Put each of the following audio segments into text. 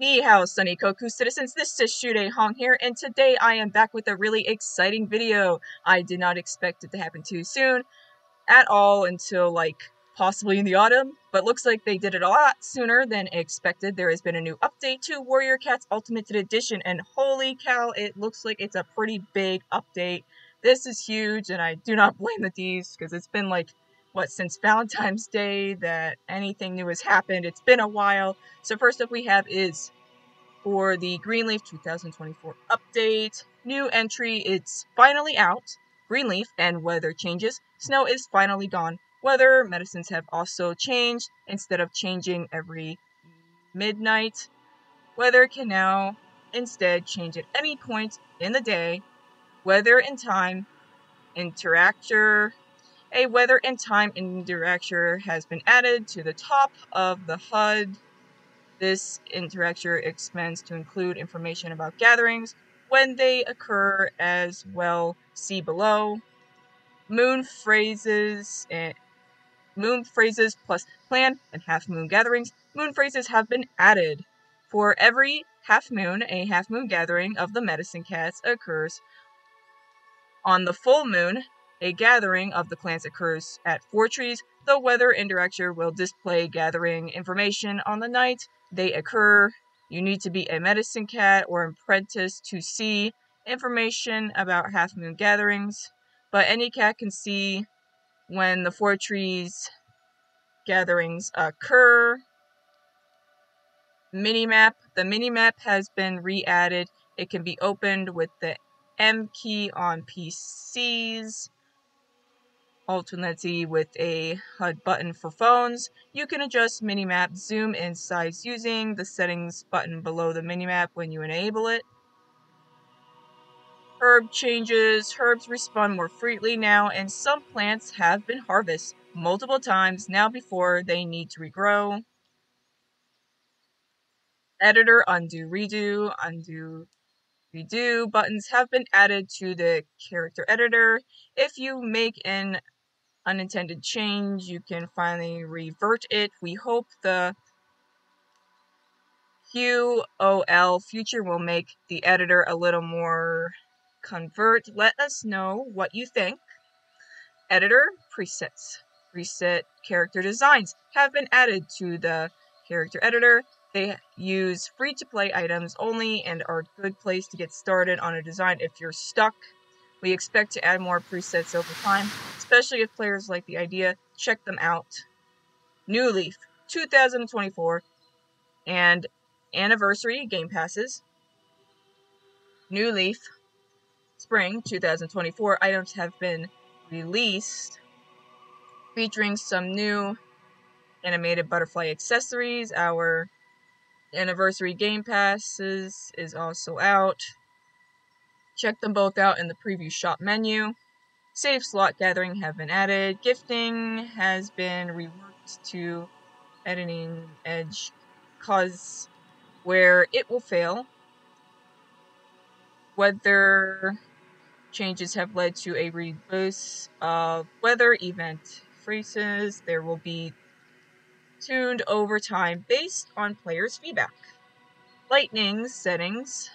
Ni hao, Sunny Koku citizens, this is Shuurei Hong here, and today I am back with a really exciting video. I did not expect it to happen too soon at all until like possibly in the autumn, but looks like they did it a lot sooner than expected. There has been a new update to Warrior Cats Ultimate Edition, and holy cow, it looks like it's a pretty big update. This is huge, and I do not blame the D's because it's been like what since Valentine's Day that anything new has happened. It's been a while. So first up we have is for the Greenleaf 2024 update. New entry, it's finally out. Greenleaf and weather changes. Snow is finally gone. Weather medicines have also changed. Instead of changing every midnight, weather can now instead change at any point in the day. Weather and time, interactor, a weather and time interactor has been added to the top of the HUD. This interactor expands to include information about gatherings when they occur as well. See below. Moon phrases and moon phrases plus plan and half moon gatherings. Moon phrases have been added. For every half moon, a half moon gathering of the medicine cats occurs. On the full moon, a gathering of the clans occurs at Four Trees. The weather interactor will display gathering information on the night they occur. You need to be a medicine cat or apprentice to see information about half moon gatherings, but any cat can see when the Four Trees gatherings occur. Minimap. The minimap has been re-added. It can be opened with the M key on PCs alternately with a HUD button for phones. You can adjust minimap zoom and size using the settings button below the minimap when you enable it. Herb changes. Herbs respond more freely now, and some plants have been harvested multiple times now before they need to regrow. Editor, undo, redo, undo, redo buttons have been added to the character editor. If you make an unintended change, you can finally revert it. We hope the QOL future will make the editor a little more convert. Let us know what you think. Editor presets. Reset character designs have been added to the character editor. They use free to play items only and are a good place to get started on a design if you're stuck we expect to add more presets over time, especially if players like the idea. Check them out. New Leaf 2024 and Anniversary Game Passes. New Leaf Spring 2024 items have been released featuring some new animated butterfly accessories. Our anniversary game passes is also out. Check them both out in the preview shop menu. Save slot gathering have been added. Gifting has been reworked to editing edge cause where it will fail. Weather changes have led to a reboost of weather event phrases. There will be tuned over time based on players' feedback. Lightning settings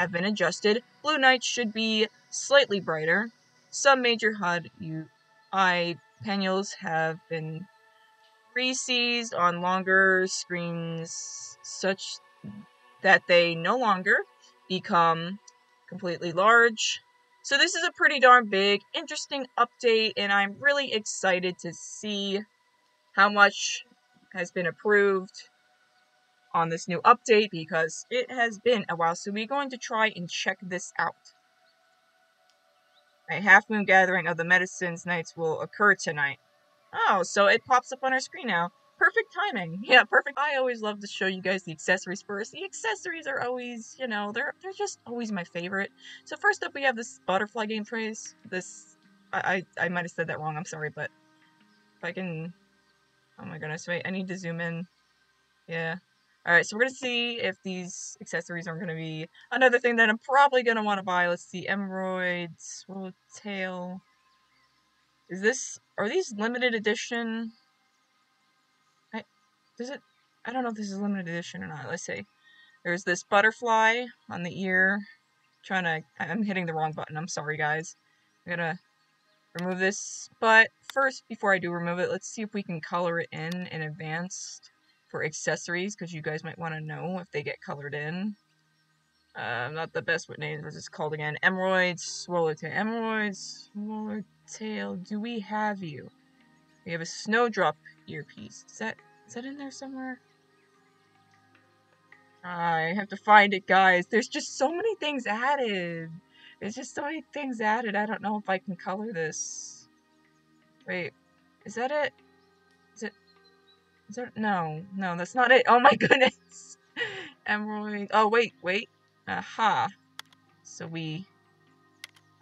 have been adjusted. Blue Night should be slightly brighter. Some major HUD UI panels have been reseized on longer screens such that they no longer become completely large. So this is a pretty darn big, interesting update, and I'm really excited to see how much has been approved on this new update because it has been a while. So we're going to try and check this out. A half moon gathering of the medicines nights will occur tonight. Oh, so it pops up on our screen now. Perfect timing. Yeah, perfect. I always love to show you guys the accessories first. The accessories are always, you know, they're they're just always my favorite. So first up we have this butterfly game phrase. This I I, I might have said that wrong, I'm sorry, but if I can Oh my goodness, wait, I need to zoom in. Yeah. Alright, so we're going to see if these accessories are going to be another thing that I'm probably going to want to buy. Let's see, Emerald, Swallowtail. Is this, are these limited edition? I, does it, I don't know if this is limited edition or not. Let's see. There's this butterfly on the ear. trying to, I'm hitting the wrong button. I'm sorry, guys. I'm gonna remove this. But first, before I do remove it, let's see if we can color it in in advanced for accessories, because you guys might want to know if they get colored in. Uh, not the best with names, what's it called again? Emeralds, Swallowtail. Emeralds, Swallowtail, do we have you? We have a Snowdrop earpiece. Is that, is that in there somewhere? I have to find it, guys. There's just so many things added. There's just so many things added. I don't know if I can color this. Wait, is that it? Is that? No, no, that's not it. Oh my goodness. Emerald. Oh, wait, wait. Aha. So we...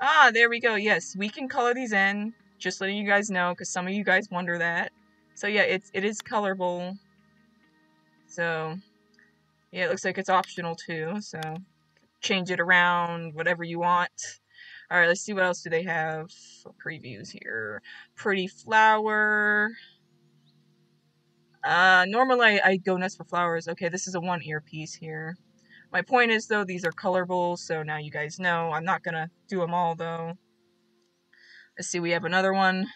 Ah, there we go. Yes, we can color these in. Just letting you guys know, because some of you guys wonder that. So yeah, it's, it is colorable. So, yeah, it looks like it's optional too, so change it around, whatever you want. Alright, let's see what else do they have for previews here. Pretty flower. Uh, normally I, I go nuts for flowers. Okay, this is a one earpiece here. My point is, though, these are colorable, so now you guys know. I'm not gonna do them all, though. Let's see, we have another one.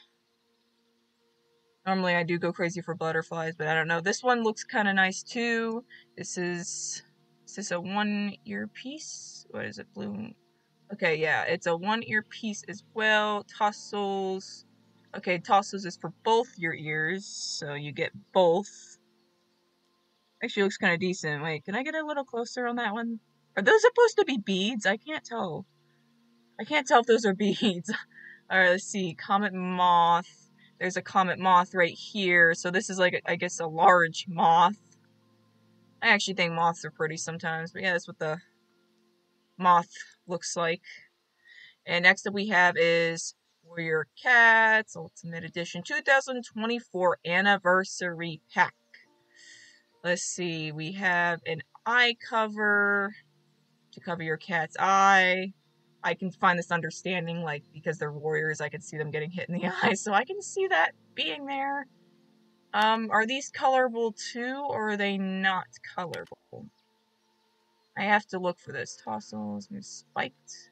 Normally I do go crazy for butterflies, but I don't know. This one looks kind of nice too. This is, is this a one ear piece? What is it, blue? Okay, yeah, it's a one ear piece as well. Tassels. Okay, tassels is for both your ears, so you get both. Actually looks kind of decent. Wait, can I get a little closer on that one? Are those supposed to be beads? I can't tell. I can't tell if those are beads. Alright, let's see. Comet Moth. There's a comet moth right here. So this is like, I guess, a large moth. I actually think moths are pretty sometimes. But yeah, that's what the moth looks like. And next up we have is Warrior Cats Ultimate Edition 2024 Anniversary Pack. Let's see, we have an eye cover to cover your cat's eye. I can find this understanding, like, because they're warriors, I can see them getting hit in the eye, so I can see that being there. Um, are these colorable too, or are they not colorable? I have to look for this. Tassels, spiked.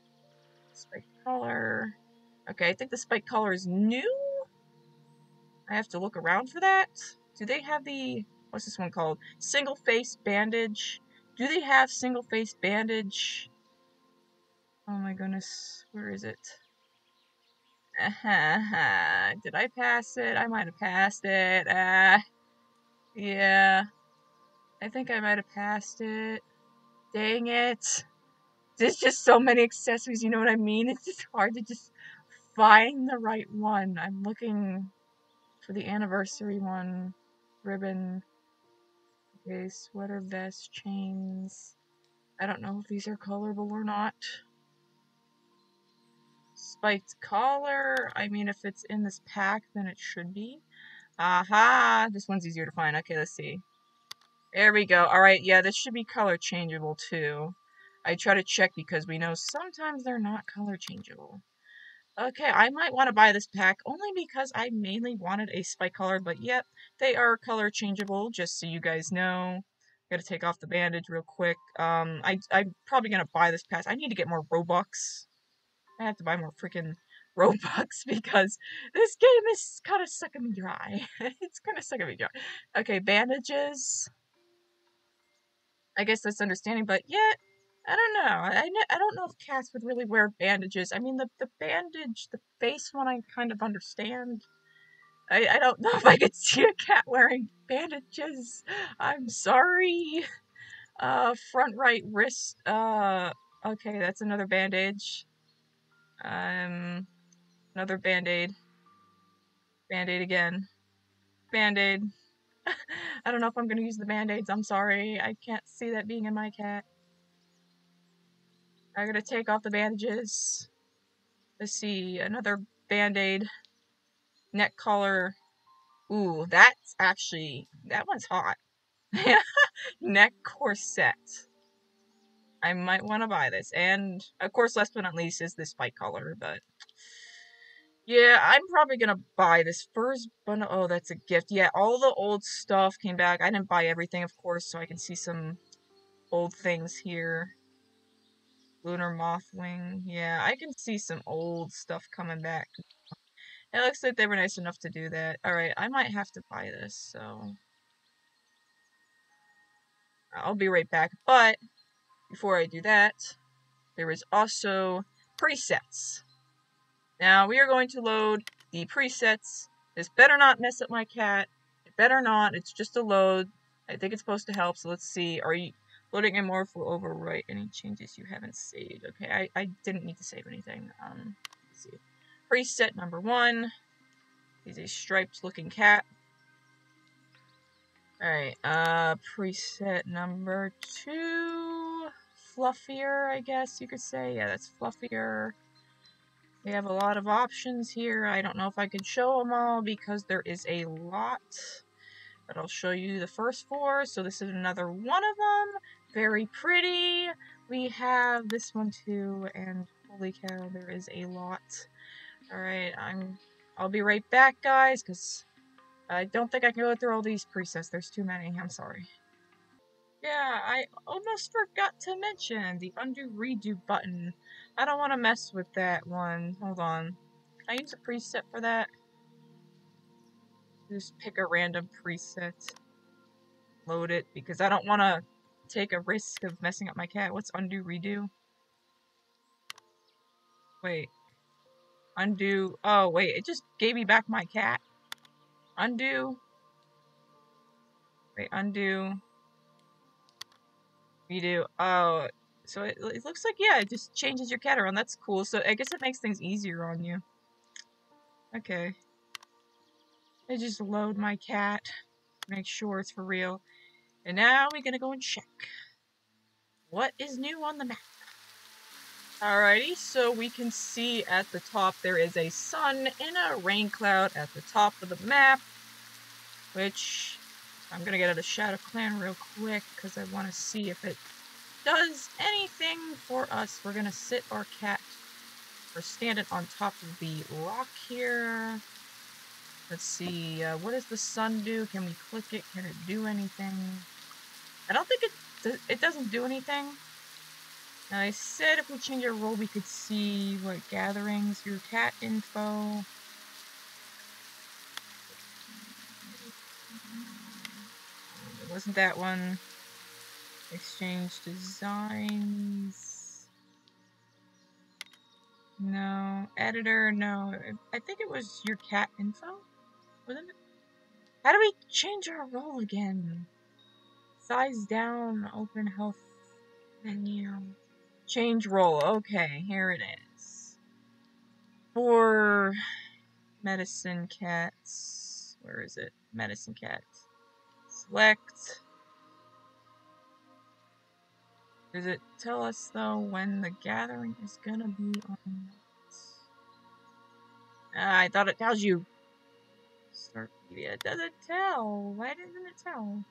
Spiked collar. Okay, I think the spike collar is new? I have to look around for that? Do they have the... What's this one called? Single face bandage. Do they have single face bandage Oh my goodness, where is it? Uh-huh. Did I pass it? I might have passed it. Uh, yeah. I think I might have passed it. Dang it. There's just so many accessories, you know what I mean? It's just hard to just find the right one. I'm looking for the anniversary one. Ribbon. Okay, sweater, vest, chains. I don't know if these are colorable or not. Spiked collar. I mean, if it's in this pack, then it should be. Aha! This one's easier to find. Okay, let's see. There we go. Alright, yeah, this should be color changeable too. I try to check because we know sometimes they're not color changeable. Okay, I might want to buy this pack only because I mainly wanted a spike collar, but yep, they are color changeable, just so you guys know. Gotta take off the bandage real quick. Um, I, I'm probably gonna buy this pack. I need to get more Robux. I have to buy more freaking Robux because this game is kind of sucking me dry. it's kind of sucking me dry. Okay, bandages. I guess that's understanding, but yeah, I don't know. I, I don't know if cats would really wear bandages. I mean, the, the bandage, the face one, I kind of understand. I, I don't know if I could see a cat wearing bandages. I'm sorry. Uh, front right wrist. Uh, okay, that's another bandage. Um, another band-aid. Band-aid again. Band-aid. I don't know if I'm gonna use the band-aids, I'm sorry. I can't see that being in my cat. I gotta take off the bandages. Let's see, another band-aid. Neck collar. Ooh, that's actually, that one's hot. Neck corset. I might want to buy this. And, of course, last but not least is this spike collar, but... Yeah, I'm probably gonna buy this first bundle. Oh, that's a gift. Yeah, all the old stuff came back. I didn't buy everything, of course, so I can see some old things here. Lunar Mothwing. Yeah, I can see some old stuff coming back. It looks like they were nice enough to do that. Alright, I might have to buy this, so... I'll be right back. But, before I do that, there is also presets. Now, we are going to load the presets. This better not mess up my cat. It better not. It's just a load. I think it's supposed to help, so let's see. Are you loading and more will overwrite any changes you haven't saved? Okay, I, I didn't need to save anything. Um, let's see. Preset number one He's a striped looking cat. Alright, uh, preset number two, fluffier, I guess you could say. Yeah, that's fluffier. We have a lot of options here. I don't know if I could show them all because there is a lot. But I'll show you the first four. So this is another one of them. Very pretty. We have this one too. And holy cow, there is a lot. Alright, I'm... I'll be right back, guys, because I don't think I can go through all these presets. There's too many. I'm sorry. Yeah, I almost forgot to mention the undo redo button. I don't want to mess with that one. Hold on. Can I use a preset for that? Just pick a random preset. Load it, because I don't want to take a risk of messing up my cat. What's undo redo? Wait. Undo. Oh, wait. It just gave me back my cat. Undo. Wait, undo. Redo. Oh, so it, it looks like, yeah, it just changes your cat around. That's cool. So I guess it makes things easier on you. Okay. I just load my cat. Make sure it's for real. And now we're gonna go and check. What is new on the map? Alrighty, so we can see at the top there is a sun in a rain cloud at the top of the map. Which, I'm gonna get out of Shadow Clan real quick because I want to see if it does anything for us. We're gonna sit our cat, or stand it on top of the rock here. Let's see, uh, what does the sun do? Can we click it? Can it do anything? I don't think it, it doesn't do anything. Now I said if we change our role we could see what gatherings, your cat info. It wasn't that one. Exchange designs. No. Editor, no. I think it was your cat info? How do we change our role again? Size down, open health menu. Change role. Okay, here it is. For medicine cats. Where is it? Medicine cat. Select. Does it tell us though when the gathering is gonna be on? Uh, I thought it tells you. Start media. It tell? Why doesn't it tell?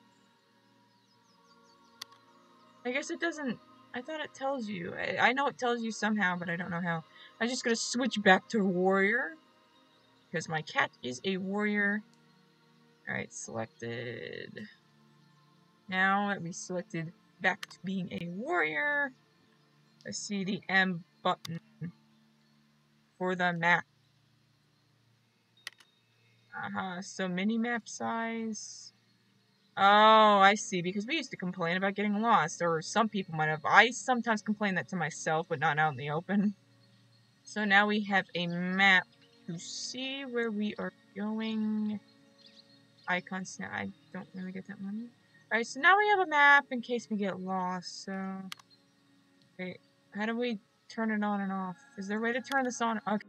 I guess it doesn't I thought it tells you. I, I know it tells you somehow, but I don't know how. I'm just gonna switch back to warrior. Because my cat is a warrior. Alright, selected. Now that we selected back to being a warrior, let's see the M button for the map. Uh-huh, so mini map size. Oh, I see. Because we used to complain about getting lost, or some people might have. I sometimes complain that to myself, but not out in the open. So now we have a map to see where we are going. Icons now. I don't really get that one. Alright, so now we have a map in case we get lost, so... Wait, how do we turn it on and off? Is there a way to turn this on? Okay.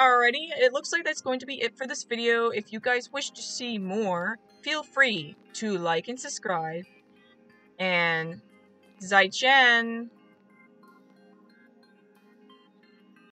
Alrighty, it looks like that's going to be it for this video. If you guys wish to see more, feel free to like and subscribe. And Zai Chen